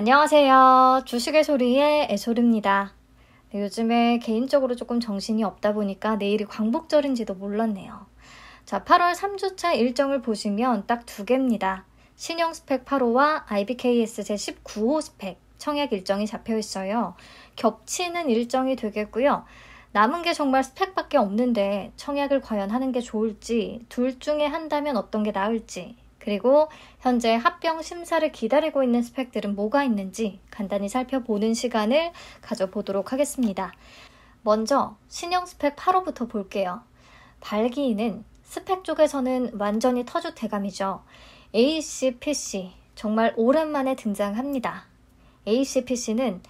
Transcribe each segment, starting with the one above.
안녕하세요. 주식의 소리의 애소리입니다. 네, 요즘에 개인적으로 조금 정신이 없다 보니까 내일이 광복절인지도 몰랐네요. 자, 8월 3주차 일정을 보시면 딱 두 개입니다. 신형 스펙 8호와 IBKS 제19호 스펙 청약 일정이 잡혀 있어요. 겹치는 일정이 되겠고요. 남은 게 정말 스펙밖에 없는데 청약을 과연 하는 게 좋을지, 둘 중에 한다면 어떤 게 나을지, 그리고 현재 합병 심사를 기다리고 있는 스펙들은 뭐가 있는지 간단히 살펴보는 시간을 가져보도록 하겠습니다. 먼저 신형 스펙 8호부터 볼게요. 발기인은 스펙 쪽에서는 완전히 터주 대감이죠. ACPC 정말 오랜만에 등장합니다. ACPC는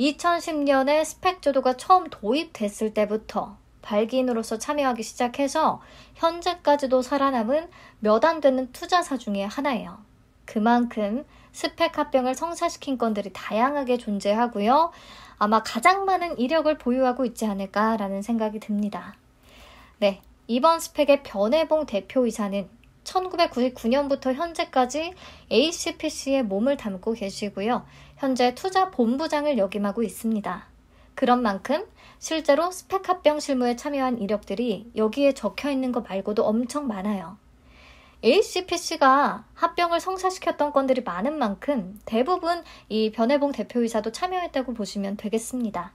2010년에 스펙 제도가 처음 도입됐을 때부터 발기인으로서 참여하기 시작해서 현재까지도 살아남은 몇 안 되는 투자사 중의 하나예요. 그만큼 스펙 합병을 성사시킨 건들이 다양하게 존재하고요. 아마 가장 많은 이력을 보유하고 있지 않을까라는 생각이 듭니다. 네, 이번 스펙의 변해봉 대표이사는 1999년부터 현재까지 ACPC에 몸을 담고 계시고요. 현재 투자 본부장을 역임하고 있습니다. 그런 만큼 실제로 스펙 합병 실무에 참여한 이력들이 여기에 적혀 있는 것 말고도 엄청 많아요. ACPC가 합병을 성사시켰던 건들이 많은 만큼 대부분 이 변해봉 대표이사도 참여했다고 보시면 되겠습니다.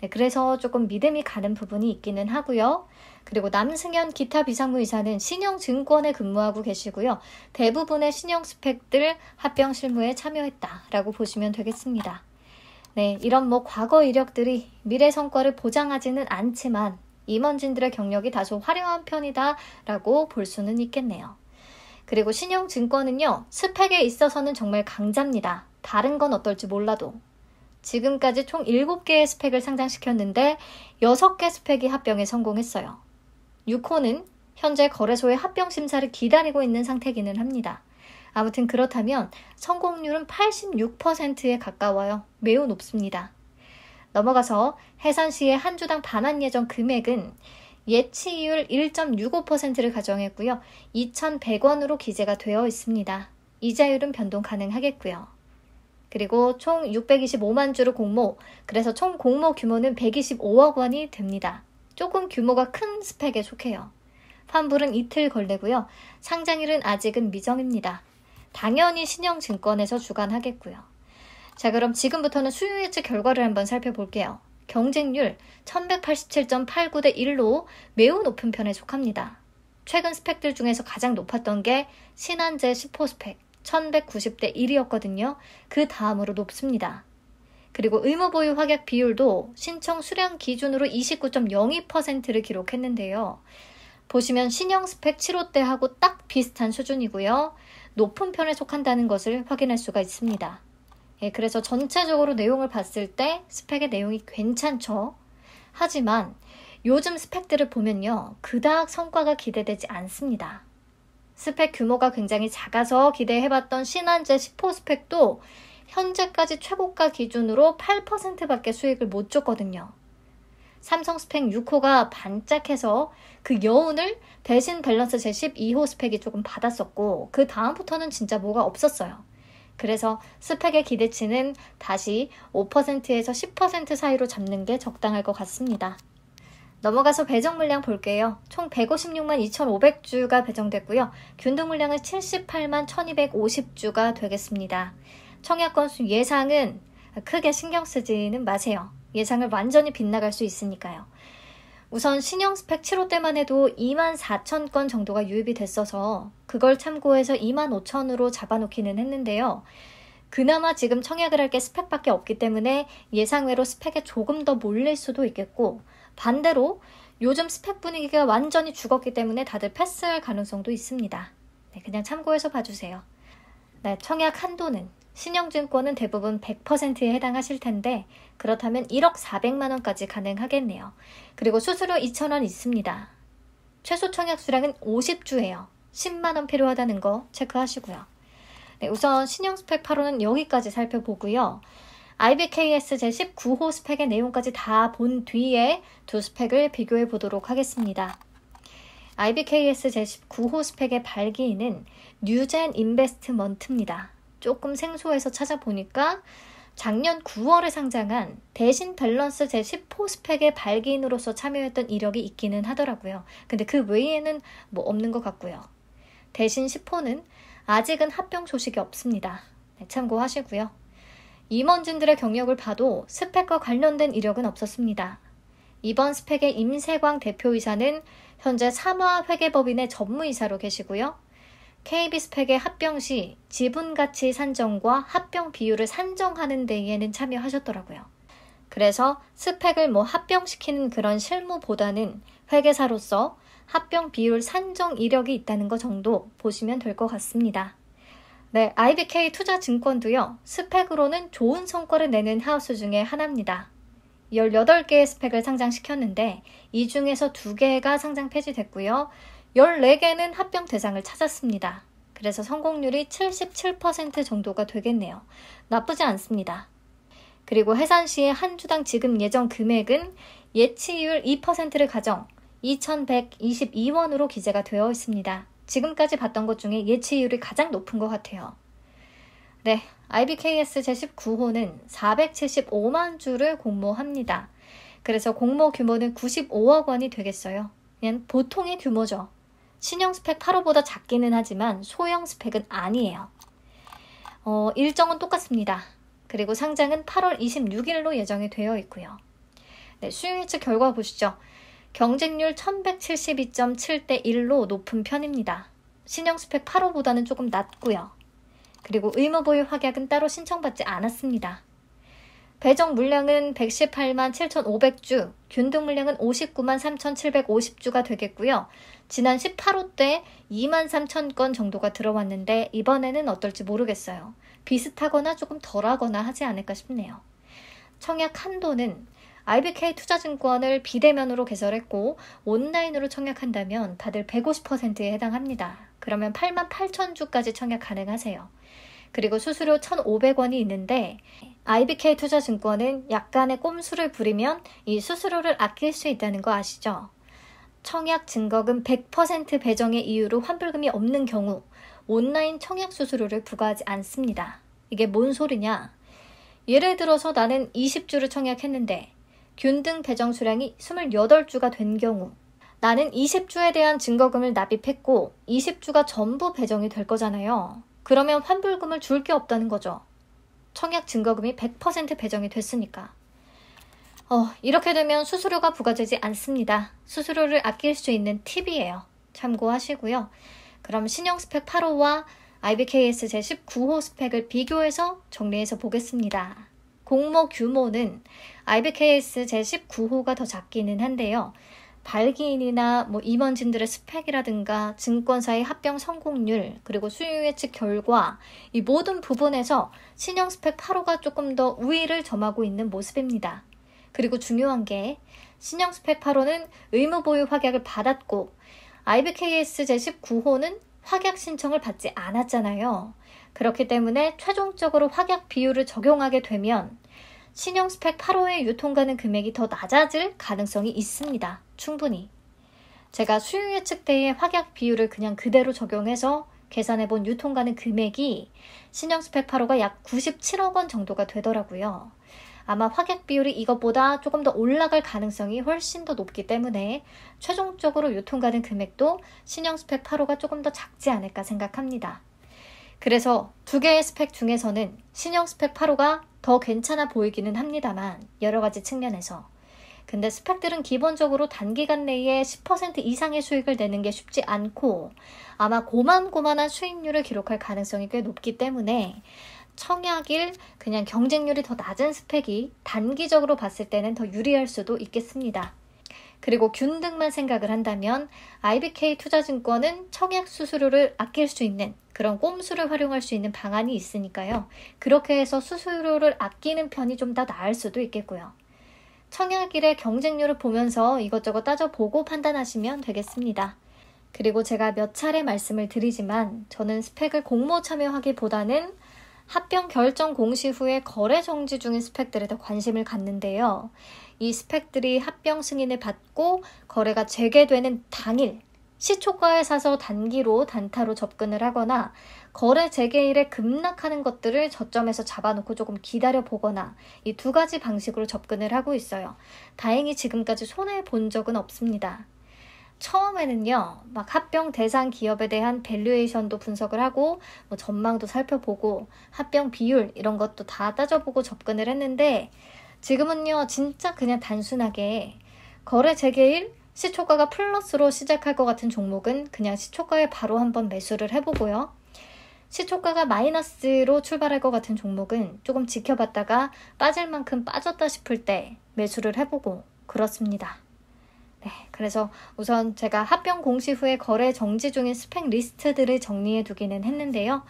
네, 그래서 조금 믿음이 가는 부분이 있기는 하고요. 그리고 남승현 기타 비상무이사는 신영증권에 근무하고 계시고요. 대부분의 신형 스펙들 합병 실무에 참여했다라고 보시면 되겠습니다. 네, 이런 뭐 과거 이력들이 미래 성과를 보장하지는 않지만 임원진들의 경력이 다소 화려한 편이다라고 볼 수는 있겠네요. 그리고 신용증권은요, 스펙에 있어서는 정말 강자입니다. 다른 건 어떨지 몰라도. 지금까지 총 7개의 스펙을 상장시켰는데 6개 스펙이 합병에 성공했어요. 6호는 현재 거래소의 합병 심사를 기다리고 있는 상태기는 합니다. 아무튼 그렇다면 성공률은 86%에 가까워요. 매우 높습니다. 넘어가서 해산시의 한 주당 반환 예정 금액은 예치율 1.65%를 가정했고요. 2,100원으로 기재가 되어 있습니다. 이자율은 변동 가능하겠고요. 그리고 총 625만 주로 공모, 그래서 총 공모 규모는 125억 원이 됩니다. 조금 규모가 큰 스펙에 속해요. 환불은 이틀 걸리고요. 상장일은 아직은 미정입니다. 당연히 신영증권에서 주관하겠고요. 자, 그럼 지금부터는 수요 예측 결과를 한번 살펴볼게요. 경쟁률 1187.89 대 1로 매우 높은 편에 속합니다. 최근 스펙들 중에서 가장 높았던 게 신한제 10호 스펙 1190대 1이었거든요. 그 다음으로 높습니다. 그리고 의무 보유 확약 비율도 신청 수량 기준으로 29.02%를 기록했는데요. 보시면 신형 스펙 7호대하고 딱 비슷한 수준이고요. 높은 편에 속한다는 것을 확인할 수가 있습니다. 예, 그래서 전체적으로 내용을 봤을 때 스펙의 내용이 괜찮죠. 하지만 요즘 스펙들을 보면요. 그닥 성과가 기대되지 않습니다. 스펙 규모가 굉장히 작아서 기대해봤던 신한제 10호 스펙도 현재까지 최고가 기준으로 8%밖에 수익을 못 줬거든요. 삼성 스펙 6호가 반짝해서 그 여운을 대신 밸런스 제 12호 스펙이 조금 받았었고 그 다음부터는 진짜 뭐가 없었어요. 그래서 스펙의 기대치는 다시 5%에서 10% 사이로 잡는 게 적당할 것 같습니다. 넘어가서 배정 물량 볼게요. 총 156만 2,500주가 배정됐고요. 균등 물량은 78만 1,250주가 되겠습니다. 청약 건수 예상은 크게 신경 쓰지는 마세요. 예상을 완전히 빗나갈 수 있으니까요. 우선 신형 스펙 7호 때만 해도 2만 4천 건 정도가 유입이 됐어서 그걸 참고해서 2만 5천으로 잡아놓기는 했는데요. 그나마 지금 청약을 할 게 스펙밖에 없기 때문에 예상외로 스펙에 조금 더 몰릴 수도 있겠고 반대로 요즘 스펙 분위기가 완전히 죽었기 때문에 다들 패스할 가능성도 있습니다. 네, 그냥 참고해서 봐주세요. 네, 청약 한도는 신용증권은 대부분 100%에 해당하실 텐데 그렇다면 1억 400만 원까지 가능하겠네요. 그리고 수수료 2,000원 있습니다. 최소 청약 수량은 50주예요. 10만 원 필요하다는 거 체크하시고요. 네, 우선 신형 스펙 8호는 여기까지 살펴보고요. IBKS 제19호 스펙의 내용까지 다 본 뒤에 두 스펙을 비교해 보도록 하겠습니다. IBKS 제19호 스펙의 발기인은 뉴젠 인베스트먼트입니다. 조금 생소해서 찾아보니까 작년 9월에 상장한 대신 밸런스 제10호 스펙의 발기인으로서 참여했던 이력이 있기는 하더라고요. 근데 그 외에는 뭐 없는 것 같고요. 대신 10호는 아직은 합병 소식이 없습니다. 네, 참고하시고요. 임원진들의 경력을 봐도 스펙과 관련된 이력은 없었습니다. 이번 스펙의 임세광 대표이사는 현재 삼화 회계법인의 전무이사로 계시고요. KB 스펙의 합병 시 지분 가치 산정과 합병 비율을 산정하는 데에는 참여하셨더라고요. 그래서 스펙을 뭐 합병시키는 그런 실무보다는 회계사로서 합병 비율 산정 이력이 있다는 것 정도 보시면 될 것 같습니다. 네, IBK 투자증권도요, 스펙으로는 좋은 성과를 내는 하우스 중에 하나입니다. 18개의 스펙을 상장시켰는데, 이 중에서 2개가 상장 폐지됐고요. 14개는 합병 대상을 찾았습니다. 그래서 성공률이 77% 정도가 되겠네요. 나쁘지 않습니다. 그리고 해산 시의 한 주당 지급 예정 금액은 예치율 2%를 가정 2,122원으로 기재가 되어 있습니다. 지금까지 봤던 것 중에 예치율이 가장 높은 것 같아요. 네, IBKS 제19호는 475만 주를 공모합니다. 그래서 공모 규모는 95억 원이 되겠어요. 그냥 보통의 규모죠. 신형 스펙 8호보다 작기는 하지만 소형 스펙은 아니에요. 어, 일정은 똑같습니다. 그리고 상장은 8월 26일로 예정이 되어 있고요. 네, 수요 예측 결과 보시죠. 경쟁률 1172.7대 1로 높은 편입니다. 신형 스펙 8호보다는 조금 낮고요. 그리고 의무 보유 확약은 따로 신청받지 않았습니다. 배정 물량은 118만 7,500주, 균등 물량은 59만 3,750주가 되겠고요. 지난 18호 때 2만 3천 건 정도가 들어왔는데 이번에는 어떨지 모르겠어요. 비슷하거나 조금 덜하거나 하지 않을까 싶네요. 청약 한도는 IBK 투자증권을 비대면으로 개설했고 온라인으로 청약한다면 다들 150%에 해당합니다. 그러면 8만 8천 주까지 청약 가능하세요. 그리고 수수료 1,500원이 있는데 IBK 투자증권은 약간의 꼼수를 부리면 이 수수료를 아낄 수 있다는 거 아시죠? 청약 증거금 100% 배정의 이유로 환불금이 없는 경우 온라인 청약 수수료를 부과하지 않습니다. 이게 뭔 소리냐? 예를 들어서 나는 20주를 청약했는데 균등 배정 수량이 28주가 된 경우 나는 20주에 대한 증거금을 납입했고 20주가 전부 배정이 될 거잖아요. 그러면 환불금을 줄 게 없다는 거죠. 청약 증거금이 100% 배정이 됐으니까. 어, 이렇게 되면 수수료가 부과되지 않습니다. 수수료를 아낄 수 있는 팁이에요. 참고하시고요. 그럼 신형 스펙 8호와 IBKS 제19호 스펙을 비교해서 정리해서 보겠습니다. 공모 규모는 IBKS 제19호가 더 작기는 한데요. 발기인이나 뭐 임원진들의 스펙이라든가 증권사의 합병 성공률 그리고 수요 예측 결과 이 모든 부분에서 신형 스펙 8호가 조금 더 우위를 점하고 있는 모습입니다. 그리고 중요한 게 신형 스펙 8호는 의무 보유 확약을 받았고 IBKS 제19호는 확약 신청을 받지 않았잖아요. 그렇기 때문에 최종적으로 확약 비율을 적용하게 되면 신형 스펙 8호의 유통가능 금액이 더 낮아질 가능성이 있습니다. 충분히. 제가 수요 예측 때의 확약 비율을 그냥 그대로 적용해서 계산해 본 유통가능 금액이 신형 스펙 8호가 약 97억 원 정도가 되더라고요. 아마 확약 비율이 이것보다 조금 더 올라갈 가능성이 훨씬 더 높기 때문에 최종적으로 유통가능 금액도 신형 스펙 8호가 조금 더 작지 않을까 생각합니다. 그래서 두 개의 스펙 중에서는 신형 스펙 8호가 더 괜찮아 보이기는 합니다만 여러 가지 측면에서 근데 스펙들은 기본적으로 단기간 내에 10% 이상의 수익을 내는 게 쉽지 않고 아마 고만고만한 수익률을 기록할 가능성이 꽤 높기 때문에 청약일 그냥 경쟁률이 더 낮은 스펙이 단기적으로 봤을 때는 더 유리할 수도 있겠습니다. 그리고 균등만 생각을 한다면 IBK 투자증권은 청약 수수료를 아낄 수 있는 그런 꼼수를 활용할 수 있는 방안이 있으니까요. 그렇게 해서 수수료를 아끼는 편이 좀 더 나을 수도 있겠고요. 청약일의 경쟁률을 보면서 이것저것 따져보고 판단하시면 되겠습니다. 그리고 제가 몇 차례 말씀을 드리지만 저는 스펙을 공모 참여하기보다는 합병 결정 공시 후에 거래 정지 중인 스펙들에 더 관심을 갖는데요. 이 스팩들이 합병 승인을 받고 거래가 재개되는 당일 시초가에 사서 단기로 단타로 접근을 하거나 거래 재개일에 급락하는 것들을 저점에서 잡아놓고 조금 기다려 보거나 이 두 가지 방식으로 접근을 하고 있어요. 다행히 지금까지 손해 본 적은 없습니다. 처음에는요, 막 합병 대상 기업에 대한 밸류에이션도 분석을 하고, 뭐 전망도 살펴보고, 합병 비율 이런 것도 다 따져보고 접근을 했는데, 지금은요, 진짜 그냥 단순하게 거래 재개일, 시초가가 플러스로 시작할 것 같은 종목은 그냥 시초가에 바로 한번 매수를 해보고요. 시초가가 마이너스로 출발할 것 같은 종목은 조금 지켜봤다가 빠질 만큼 빠졌다 싶을 때 매수를 해보고 그렇습니다. 네, 그래서 우선 제가 합병 공시 후에 거래 정지 중인 스펙 리스트들을 정리해 두기는 했는데요.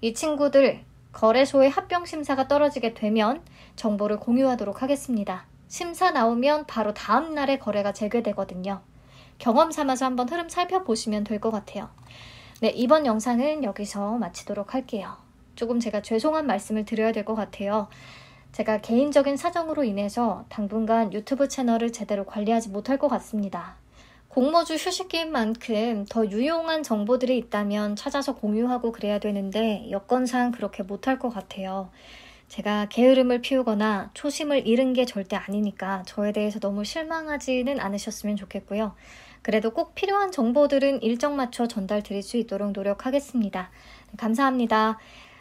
이 친구들 거래소의 합병 심사가 떨어지게 되면 정보를 공유하도록 하겠습니다. 심사 나오면 바로 다음 날에 거래가 재개되거든요. 경험 삼아서 한번 흐름 살펴보시면 될 것 같아요. 네, 이번 영상은 여기서 마치도록 할게요. 조금 제가 죄송한 말씀을 드려야 될 것 같아요. 제가 개인적인 사정으로 인해서 당분간 유튜브 채널을 제대로 관리하지 못할 것 같습니다. 공모주 휴식기인 만큼 더 유용한 정보들이 있다면 찾아서 공유하고 그래야 되는데 여건상 그렇게 못할 것 같아요. 제가 게으름을 피우거나 초심을 잃은 게 절대 아니니까 저에 대해서 너무 실망하지는 않으셨으면 좋겠고요. 그래도 꼭 필요한 정보들은 일정 맞춰 전달 드릴 수 있도록 노력하겠습니다. 감사합니다.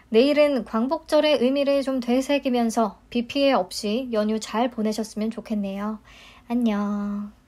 내일은 광복절의 의미를 좀 되새기면서 비 피해 없이 연휴 잘 보내셨으면 좋겠네요. 안녕.